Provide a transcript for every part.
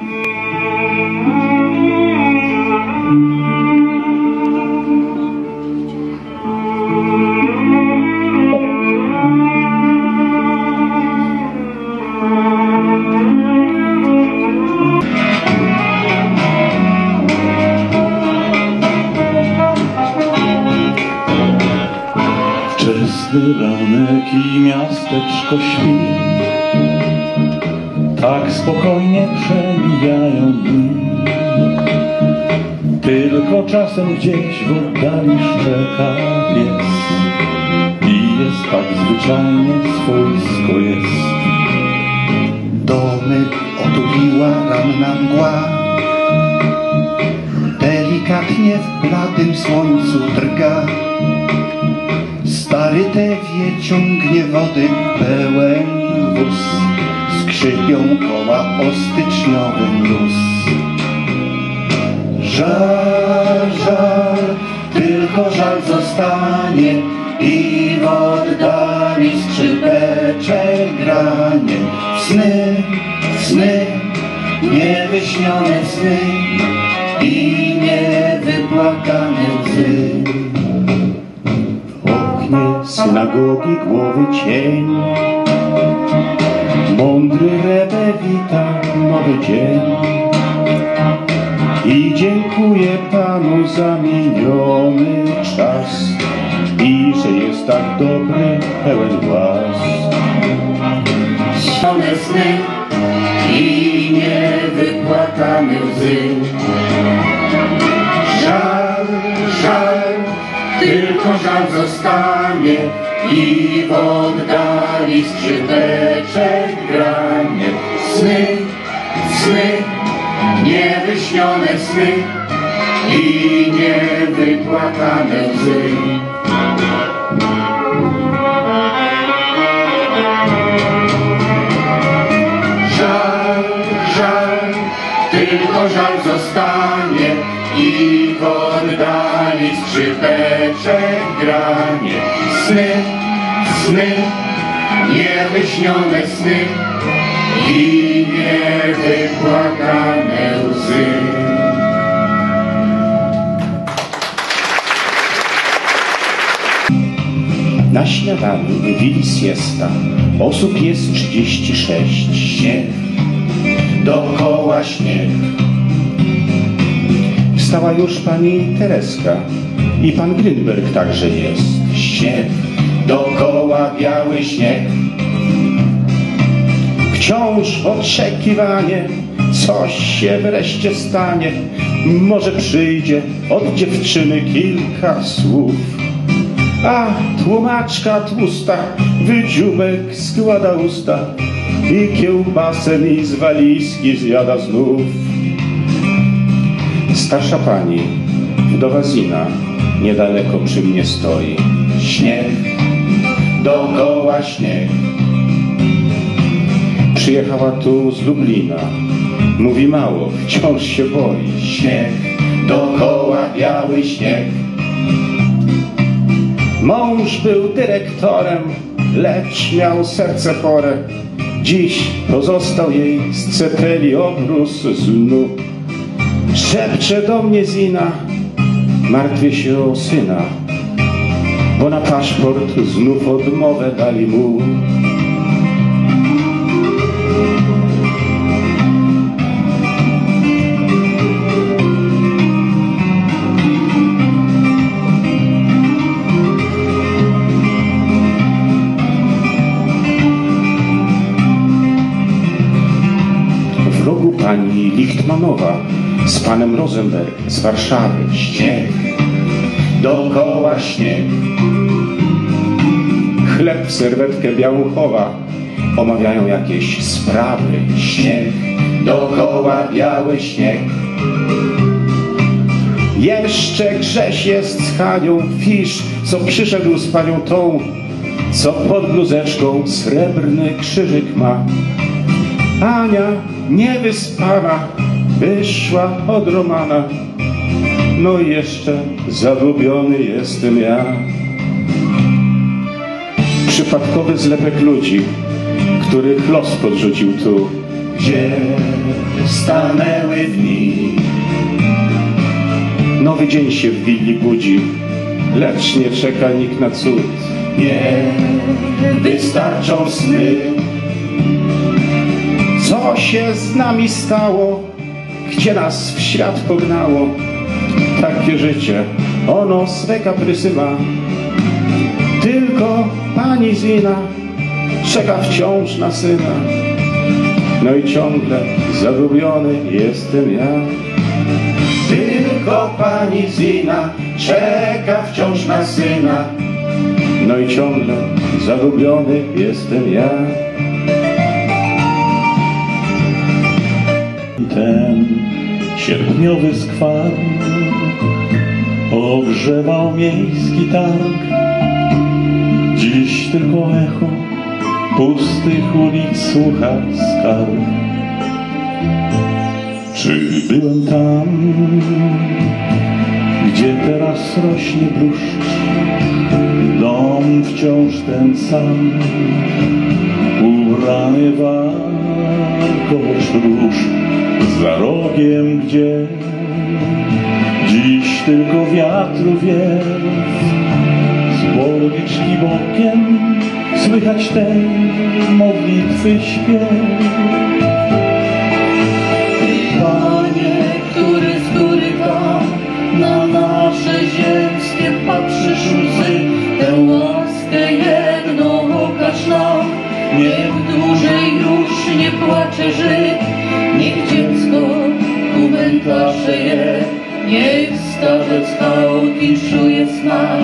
Mm-hmm. Tylko czasem gdzieś w oddali szczeka pies I jest tak zwyczajnie swojsko jest. Domy otuliła ranna mgła Delikatnie w bladym słońcu drga. Stary tewie ciągnie wody pełen wóz. Skrzypią koła o styczniowy mróz Żal, żal, tylko żal zostanie I w oddali skrzypeczek granie. Sny, sny, niewyśnione sny I niewypłakane łzy. W oknie synagogi głowy cień Mądry Rebe wita nowy dzień i dziękuję Panu za miniony czas i że jest tak dobry, pełen łask. One sny i niewypłakane łzy. Żal, żal, tylko żal zostanie i w oddali skrzypeczek granie. Sny, sny, niewyśnione sny i niewypłakane łzy. Żal, żal, tylko żal zostanie i w oddali skrzypeczek granie. Sny, sny, niewyśnione sny i niewypłakane Na śniadaniu w willi siesta osób jest 36. Śnieg, dookoła śnieg. Wstała już pani Tereska i pan Grünberg także jest. Śnieg, dookoła biały śnieg. Wciąż oczekiwanie, coś się wreszcie stanie. Może przyjdzie od dziewczyny kilka słów. A tłumaczka tłusta, wydziubek składa usta i kiełbasę mi z walizki zjada znów. Starsza pani, wdowa Zina, niedaleko przy mnie stoi. Śnieg, dookoła śnieg. Przyjechała tu z Lublina. Mówi mało, wciąż się boi. Śnieg, dookoła biały śnieg. Mąż był dyrektorem, lecz miał serce chore. Dziś pozostał jej z cepeli obrus snu. Szepcze do mnie Zina, martwię się o syna, bo na paszport znów odmowę dali mu. Lichtmanowa z panem Rosenberg z Warszawy. Śnieg, dookoła śnieg. Chleb w serwetkę białą chowa, omawiają jakieś sprawy. Śnieg, dookoła biały śnieg. Jeszcze Grześ jest z Hanią Fisz, co przyszedł z panią tą, co pod bluzeczką srebrny krzyżyk ma. Ania, niewyspana, wyszła od Romana. No i jeszcze zagubiony jestem ja. Przypadkowy zlepek ludzi, których los podrzucił tu. gdzie stanęły dni. Nowy dzień się w willi budzi, lecz nie czeka nikt na cud. Nie wystarczą sny. Co się z nami stało? Gdzie nas w świat pognało? Takie życie, ono swe kaprysy ma. Tylko pani Zina czeka wciąż na syna. No i ciągle zagubiony jestem ja. Tylko pani Zina czeka wciąż na syna. No i ciągle zagubiony jestem ja. Ten sierpniowy skwar ogrzewał miejski targ. Dziś tylko echo pustych ulic słucha skarg. Czy byłem tam, gdzie teraz rośnie bluszcz? Dom wciąż ten sam, ubrany warkosz róż za rogiem, gdzie dziś tylko wiatru wiew z borwiczki bokiem słychać tej modlitwy śpiew. Chałki czuje smak.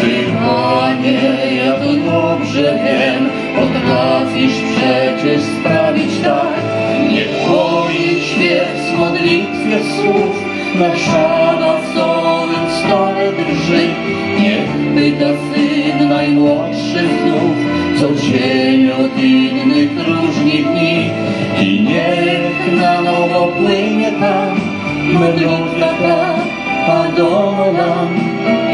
Ty, Panie, ja to dobrze wiem, potrafisz przecież sprawić tak. Niech płomień świec modlitwie słów na szabacowym stole drży. Niech pyta syn najmłodszy znów, co dzień od innych różni dni. I niech na nowo płynie tam melodka ta, Adolam.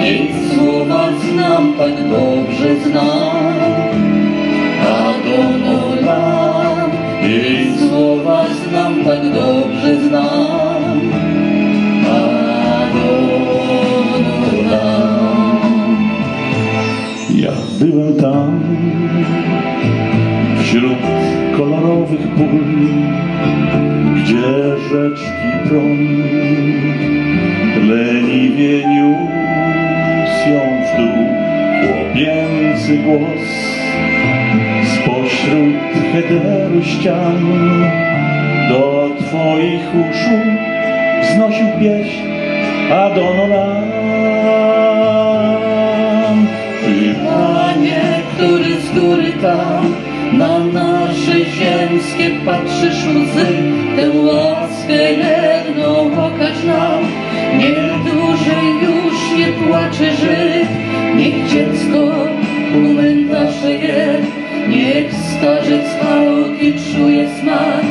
Jej słowa znam, tak dobrze znam. Adonolam, jej słowa znam, tak dobrze znam. Adonolam. Ja byłem tam wśród kolorowych pól, gdzie rzeczki prom głos spośród hederu ścian do twoich uszu wznosił pieśń Adonolam. Ty Panie, który z góry tam na nasze ziemskie patrzysz łzy, tę łaskę jedną okaż nam. Niech dłużej już nie płacze Żyd, niech dziecko komentarze je, niech starzec chałki czuje smak.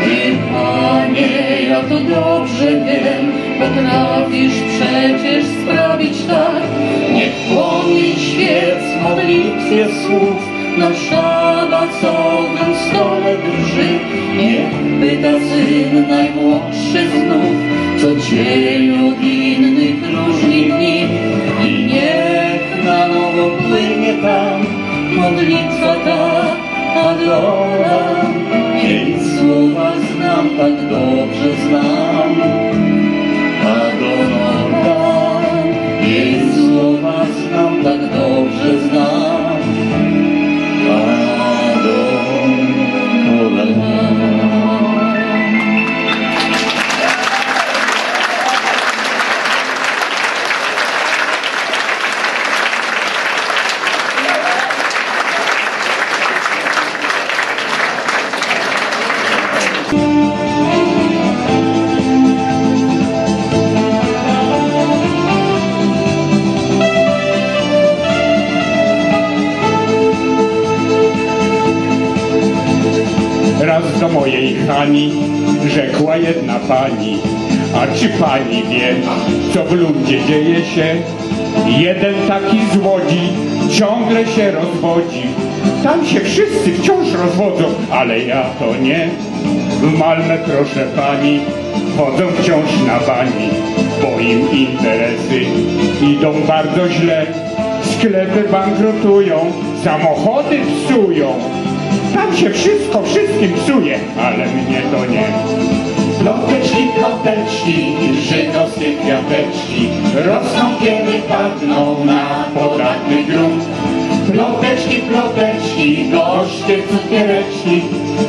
Ty, Panie, ja to dobrze wiem, potrafisz przecież sprawić tak. Niech płomień świec modlitwie słów na szabacowym stole drży. Niech pyta syn najmłodszy znów, co dzień Hani rzekła jedna pani, a czy pani wie, co w ludzie dzieje się? Jeden taki złodzi ciągle się rozwodzi. Tam się wszyscy wciąż rozwodzą, ale ja to nie. W Malmę proszę pani, chodzą wciąż na bani, bo im interesy idą bardzo źle. Sklepy bankrutują, samochody psują. Tam się wszystko wszystkim psuje, ale mnie to nie. Ploteczki, ploteczki, żydowskie kwiateczki Rosną kiedy padną na podatny grunt Ploteczki, ploteczki, gorzkie cukiereczki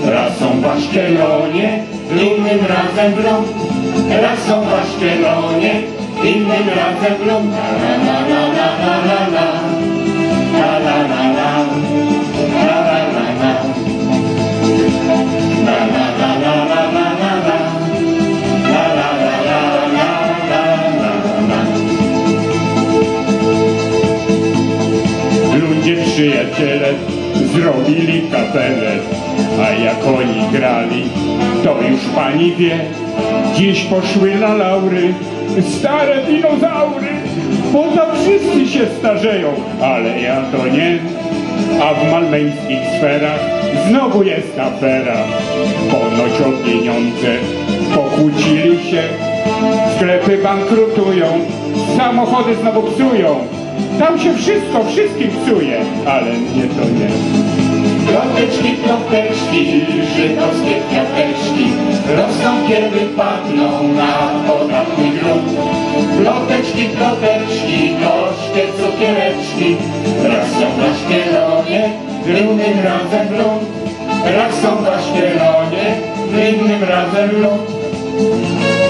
Raz są w Aszkelonie, innym razem w Lund Raz są w Aszkelonie, innym razem w Lund La la la la la la la pani dziś poszły na laury stare dinozaury, tam wszyscy się starzeją, ale ja to nie. A w malmeńskich sferach znowu jest afera, ponoć o pieniądze pokłócili się, sklepy bankrutują, samochody znowu psują. Tam się wszystko wszystkim psuje, ale mnie to nie. Ploteczki, ploteczki, żydowskie kwiateczki Rosną kiedy padną na podatny grunt. Ploteczki, ploteczki, gorzkie cukiereczki. Raz są w Aszkelonie, innym razem Raz są w Aszkelonie, innym razem w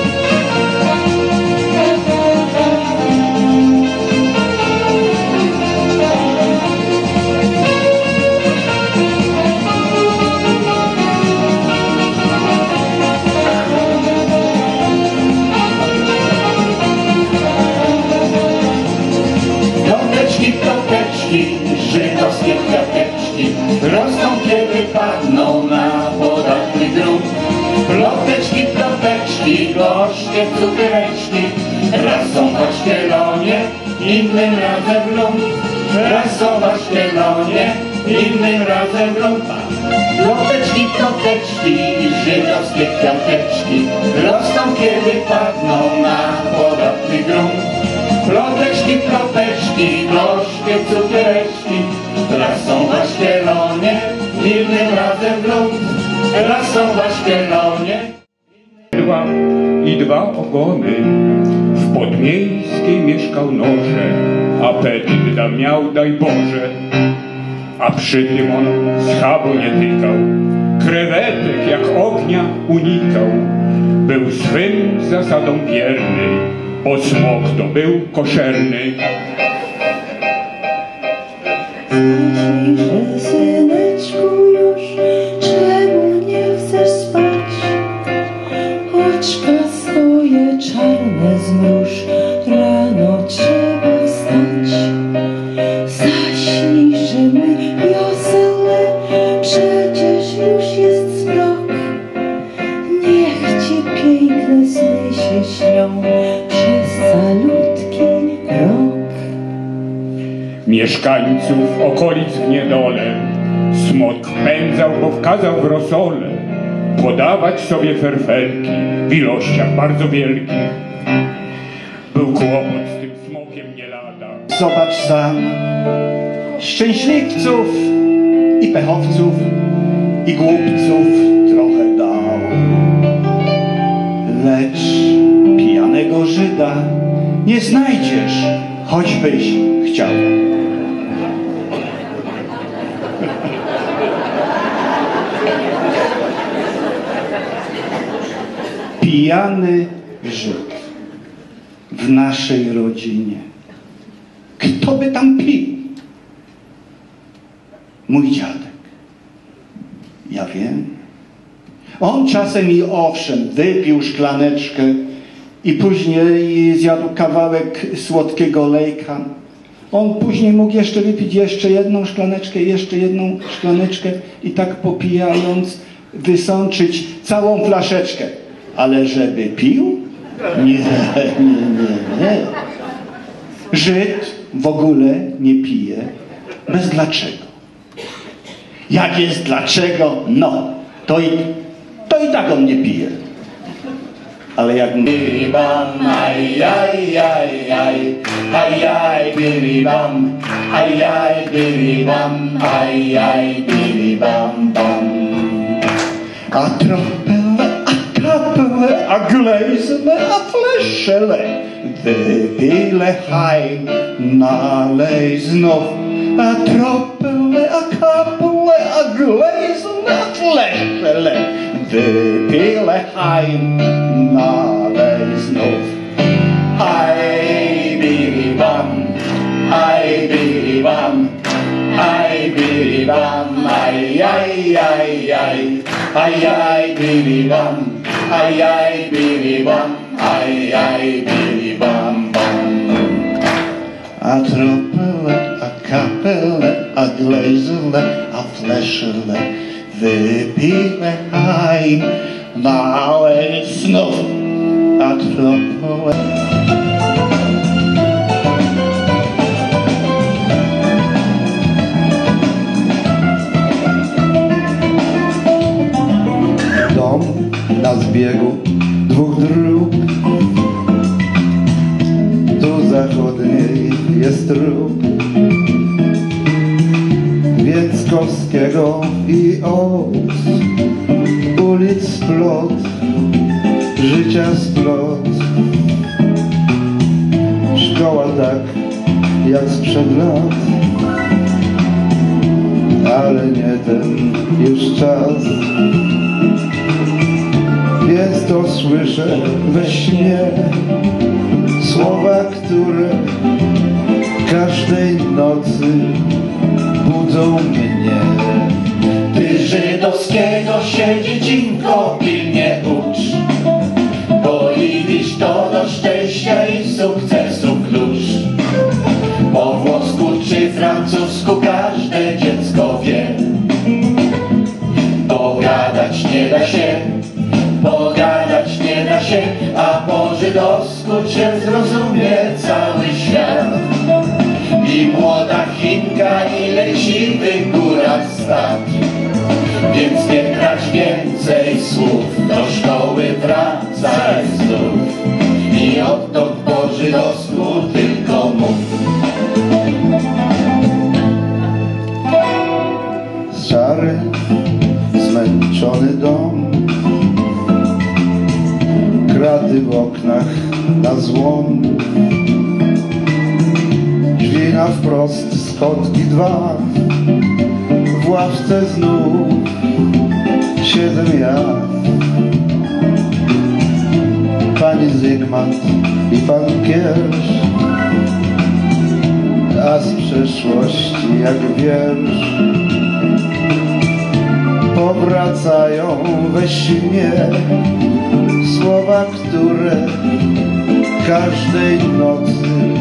gorzkie cukiereczki Raz są w Aszkelonie, innym razem Lund Raz są w Aszkelonie, innym razem w Lund Ploteczki, ploteczki, żydowskie kwiateczki Rosną kiedy padną na podatny grunt. Ploteczki, ploteczki, gorzkie cukiereczki Raz są w Aszkelonie, innym razem Lund Raz są w Aszkelonie Dwa i dwa ogony. W podmiejskiej mieszkał noże, apetyt da miał, daj Boże. A przy tym on schabu nie tykał, krewetek jak ognia unikał. Był swym zasadą wierny, bo smok to był koszerny. Podawać sobie ferfelki w ilościach bardzo wielkich. Był kłopot z tym smokiem nie lada. Zobacz sam szczęśliwców i pechowców i głupców trochę dał. Lecz pijanego Żyda nie znajdziesz, choćbyś chciał. Pijany Żyd w naszej rodzinie. Kto by tam pił? Mój dziadek. Ja wiem. On czasem i owszem wypił szklaneczkę i później zjadł kawałek słodkiego lejka. On później mógł jeszcze wypić jeszcze jedną szklaneczkę, jeszcze jedną szklaneczkę i tak popijając wysączyć całą flaszeczkę. Ale żeby pił? Nie, nie, nie, nie. Żyd w ogóle nie pije bez dlaczego. Jak jest dlaczego? No, to i, to i tak on nie pije. Ale jak bam, aj, aj, aj, aj, aj, aj, bam, aj, aj, bam, aj, aj, bam, bam. A kapele, a glejzle, a fleszele Wypile haj, nalej znów A tropele, a kapele, a glejzle, a fleszele Wypile haj, nalej znów Aj, bili bam, aj, bili bam, aj, bili bam, aj, aj, aj, aj, aj, aj, bili bam, aj, aj, bili bam, aj, aj, bili bam, bam. A tropele, a kapele, a glejzle, a fleszele Wypile haj, nalej znów A tropele na zbiegu dwóch dróg. Tu zachodniej jest róg Więckowskiego i Ołz Ulic splot, życia splot. Szkoła tak jak sprzed lat Ale nie ten już czas więc to słyszę we śnie. Słowa, które każdej nocy budzą mnie. Ty żydowskiego się dziecinko pilnie ucz. Bo idziesz to do szczęścia i sukcesu żydowsku cię zrozumie cały świat i młoda Chinka i leciwy góra stat. Więc nie trać więcej słów, do szkoły wracaj znów. I odtąd po żydowsku tylko mów. Szary, zmęczony dom Kraty w oknach na złom. Drzwi na wprost, schodki dwa W ławce znów siedzę ja. Pani Zygmunt i pan Kiersz A z przeszłości jak wiersz. Powracają we śnie słowa, które każdej nocy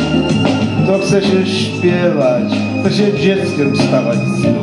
to chce się śpiewać, chce się dzieckiem stawać znów.